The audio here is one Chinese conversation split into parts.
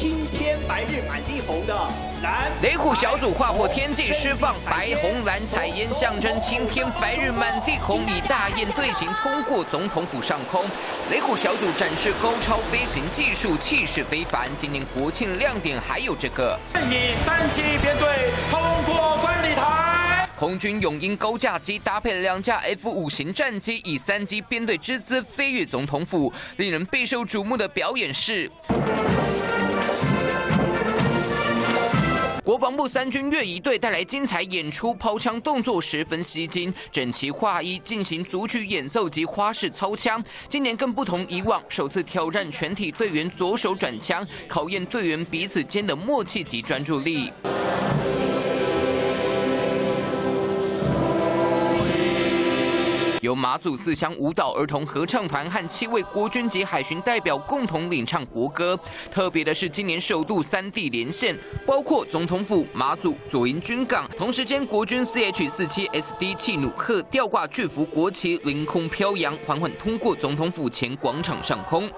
青天白日满地红的蓝。雷虎小组划破天际，释放白红蓝彩烟，象征青天白日满地红，以大雁队形通过总统府上空。雷虎小组展示高超飞行技术，气势非凡。今年国庆亮点还有这个，以三机编队通过观礼台。空军永鹰高架机搭配两架 F 五型战机，以三机编队之姿飞越总统府。令人备受瞩目的表演是。国防部三军乐仪队带来精彩演出，抛枪动作十分吸睛，整齐划一进行组曲演奏及花式操枪。今年更不同以往，首次挑战全体队员左手转枪，考验队员彼此间的默契及专注力。由马祖四乡舞蹈儿童合唱团和七位国军级海巡代表共同领唱国歌。特别的是，今年首度三地连线，包括总统府、马祖、左营军港。同时间，国军 CH 四七 SD 气努克吊挂巨幅国旗，凌空飘扬，缓缓通过总统府前广场上空。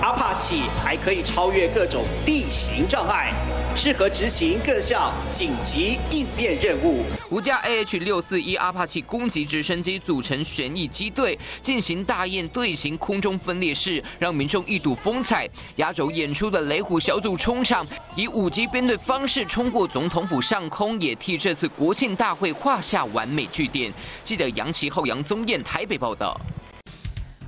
阿帕奇还可以超越各种地形障碍，适合执行各项紧急应变任务。五架 AH 六四一阿帕奇攻击直升机组成旋翼机队，进行大雁队形空中分裂式，让民众一睹风采。压轴演出的雷虎小组冲场，以五级编队方式冲过总统府上空，也替这次国庆大会画下完美句点。记得杨奇后杨宗彦台北报道。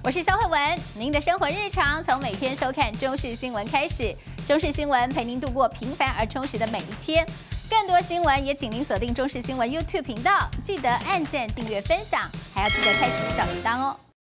我是肖慧文，您的生活日常从每天收看中视新闻开始，中视新闻陪您度过平凡而充实的每一天。更多新闻也请您锁定中视新闻 YouTube 频道，记得按赞、订阅、分享，还要记得开启小铃铛哦。